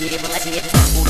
Give it, let's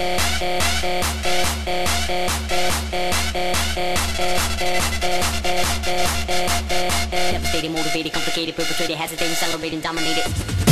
it download, dev, dev, dev, dev, dev, dev, dev. Motivated, complicated, perpetrated, hesitating, celebrating, dominated.